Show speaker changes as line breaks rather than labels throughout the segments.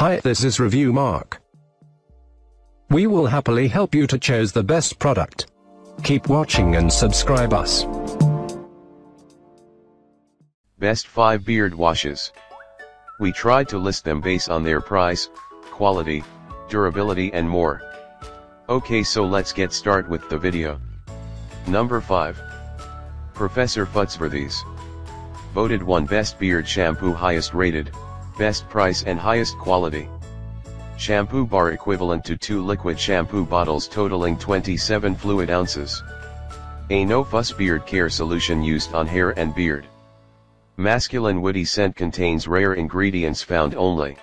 Hi, this is Review Mark. We will happily help you to choose the best product. Keep watching and subscribe us.
Best 5 Beard Washes. We tried to list them based on their price, quality, durability and more. Okay so let's get start with the video. Number 5. Professor Fuzzworthy's. Voted 1 Best Beard Shampoo Highest Rated, Best Price and Highest Quality. Shampoo bar equivalent to 2 liquid shampoo bottles totaling 27 fluid ounces. A no-fuss beard care solution used on hair and beard. Masculine woody scent contains rare ingredients found only.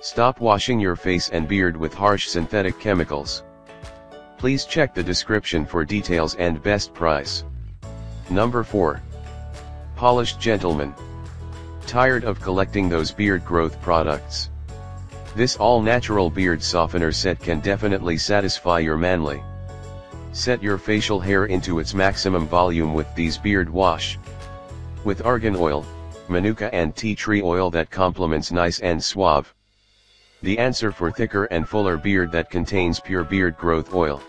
Stop washing your face and beard with harsh synthetic chemicals. Please check the description for details and best price. Number 4. Polished Gentleman. Tired of collecting those beard growth products? This all-natural beard softener set can definitely satisfy your manly. Set your facial hair into its maximum volume with these beard wash. With argan oil, manuka and tea tree oil that complements nice and suave. The answer for thicker and fuller beard that contains pure beard growth oil.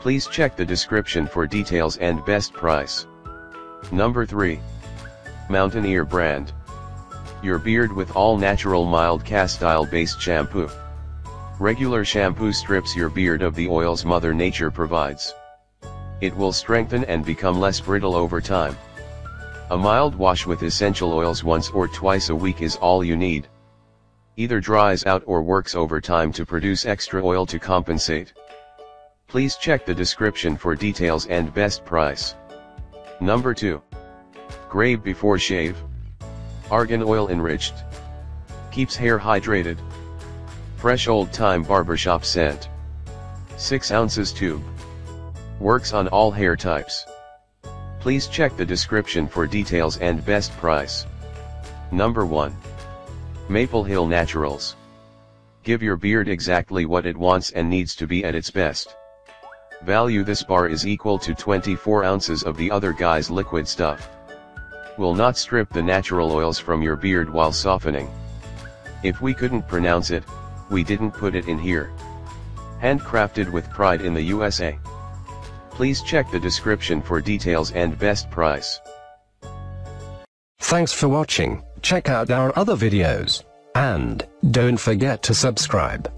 Please check the description for details and best price. Number 3. Mountaineer brand. Your beard with all natural mild castile based shampoo. Regular shampoo strips your beard of the oils mother nature provides. It will strengthen and become less brittle over time. A mild wash with essential oils once or twice a week is all you need. Either dries out or works over time to produce extra oil to compensate. Please check the description for details and best price. Number 2. Grave before shave. Argan oil enriched. Keeps hair hydrated. Fresh old time barbershop scent. 6 ounces tube. Works on all hair types. Please check the description for details and best price. Number 1. Maple Hill Naturals. Give your beard exactly what it wants and needs to be at its best. Value this bar is equal to 24 ounces of the other guy's liquid stuff. Will not strip the natural oils from your beard while softening. If we couldn't pronounce it, we didn't put it in here. Handcrafted with pride in the USA. Please check the description for details and best price.
Thanks for watching, check out our other videos, and don't forget to subscribe.